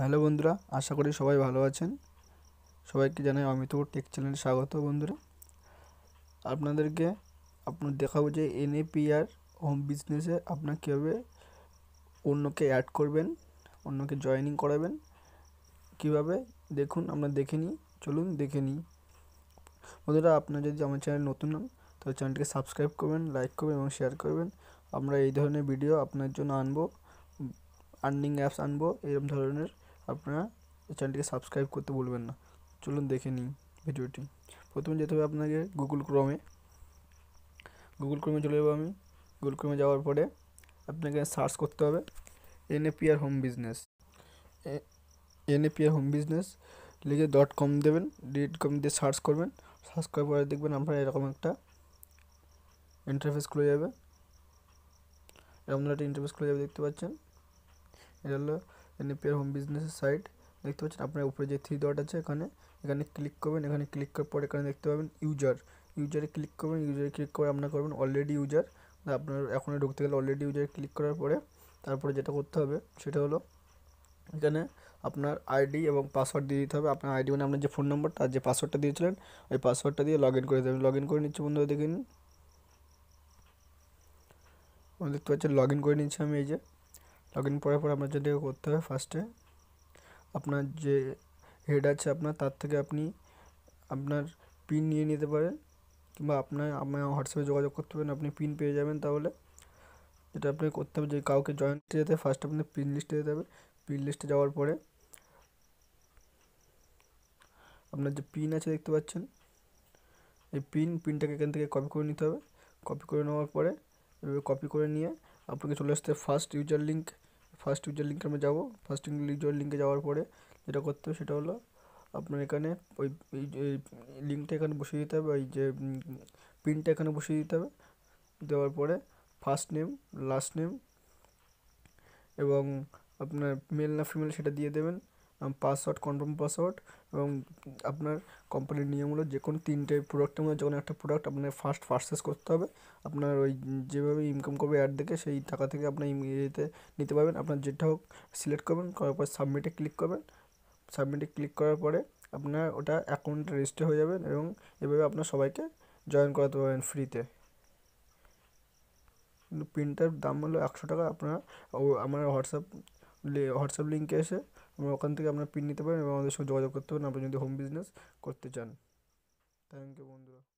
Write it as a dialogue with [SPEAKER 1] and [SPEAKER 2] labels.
[SPEAKER 1] Hello বন্ধুরা, আশা করি সবাই ভালো আছেন। সবাইকে জানাই অমিত টেক চ্যানেলে স্বাগত বন্ধুরা। আপনাদেরকে আপনার দেখাবো যে এনএপিআর হোম বিজনেসে আপনার কীভাবে অন্যকে অ্যাড করবেন, অন্যকে জয়েনিং করাবেন, কীভাবে? দেখুন, আমরা দেখে নিই। চলুন, দেখে নিই। বন্ধুরা, আপনার যদি আমার চ্যানেল নতুন হন, তাহলে চ্যানেলটিকে সাবস্ক্রাইব করবেন লাইক করবেন এবং শেয়ার করবেন। আমরা এই ধরনের ভিডিও আপনার জন্য আনব আর্নিং অ্যাপস আনব এরকম ধরনের আপনারা চ্যানেলটিকে সাবস্ক্রাইব করতে ভুলবেন না। চলুন দেখে নিই ভিডিওটি। প্রথমে যেতে হবে আপনাকে গুগল ক্রমে গুগল ক্রমে চলে যাব আমি। গুগল ক্রমে যাওয়ার পরে আপনাকে সার্চ করতে হবে NAPR home business NAPR home business লিখে ডট কম দেবেন ডট কম দিয়ে সার্চ করবেন। সার্চ করার পরে দেখবেন আপনার এরকম একটা ইন্টারফেস খুলে যাবে। এরকম একটা ইন্টারফেস খুলে যাবে, দেখতে পাচ্ছেন? এটা হলো এনএপিআর হোম বিজনেসের সাইট দেখতে পাচ্ছেন। আপনার উপরে যে থ্রি ডট আছে এখানে এখানে ক্লিক করবেন। এখানে ক্লিক করার পর এখানে দেখতে পাবেন ইউজার ইউজারে ক্লিক করবেন। ইউজারে ক্লিক করে আপনার করবেন অলরেডি ইউজার আপনার এখনও ঢুকতে গেলে অলরেডি ইউজারে ক্লিক করার পরে তারপরে যেটা করতে হবে সেটা হলো এখানে আপনার আইডি এবং পাসওয়ার্ড দিয়ে দিতে হবে। আপনার আইডি মানে আপনার যে ফোন নম্বরটা আর যে পাসওয়ার্ডটা দিয়েছিলেন, ওই পাসওয়ার্ডটা দিয়ে লগ ইন করে দেবেন। লগ ইন করে নিচ্ছি বন্ধুরা, দেখে নিন। দেখতে পাচ্ছেন লগ ইন করে নিচ্ছি আমি এই যে। লগ ইন করার পর আপনার যেটা করতে হবে ফার্স্টে আপনার যে হেড আছে আপনার, তার থেকে আপনি আপনার পিন নিয়ে নিতে পারেন কিংবা আপনার আপনার হোয়াটসঅ্যাপে যোগাযোগ করতে পারেন, আপনি পিন পেয়ে যাবেন তাহলে। যেটা আপনাকে করতে হবে যে কাউকে জয়েন যেতে ফার্স্ট আপনার পিন লিস্টে যেতে হবে। পিন লিস্টে যাওয়ার পরে আপনার যে পিন আছে দেখতে পাচ্ছেন, এই পিন পিনটাকে এখান থেকে কপি করে নিতে হবে। কপি করে নেওয়ার পরে এভাবে কপি করে নিয়ে আপনাকে চলে আসতে first user link first user লিঙ্কে আমরা যাব। ফার্স্ট ইউজার লিঙ্কে যাওয়ার পরে যেটা করতে হবে সেটা হলো আপনার এখানে ওই লিঙ্কটা এখানে বসিয়ে দিতে হবে, ওই যে পিনটা এখানে বসিয়ে দিতে হবে। দেওয়ার পরে ফার্স্ট নেম লাস্ট নেম এবং আপনার মেল না ফিমেল সেটা দিয়ে দেবেন। পাসওয়ার্ড কনফার্ম পাসওয়ার্ড এবং আপনার কোম্পানির নিয়ম হলো যে কোনো তিনটে প্রোডাক্টের মধ্যে যখন একটা প্রোডাক্ট আপনার ফার্স্ট পারচেস করতে হবে। আপনার ওই যেভাবে ইনকাম করবে অ্যাড দেখে সেই টাকা থেকে আপনার ইয়েতে নিতে পারবেন। আপনার যেটা হোক সিলেক্ট করবেন, করার পর সাবমিটে ক্লিক করবেন। সাবমিটে ক্লিক করার পরে আপনার ওটা অ্যাকাউন্টে রেজিস্টার হয়ে যাবেন এবং এভাবে আপনার সবাইকে জয়েন করাতে পারবেন ফ্রিতে প্রিন্টার দাম হলো একশো টাকা। আপনারা আমার হোয়াটসঅ্যাপ হোয়াটসঅ্যাপ লিঙ্কে এসে আমরা ওখান থেকে আপনার পিন নিতে পারেন এবং আমাদের সঙ্গে যোগাযোগ করতে পারেন। আপনি যদি হোম বিজনেস করতে চান। থ্যাংক ইউ বন্ধুরা।